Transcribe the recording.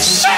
Peace.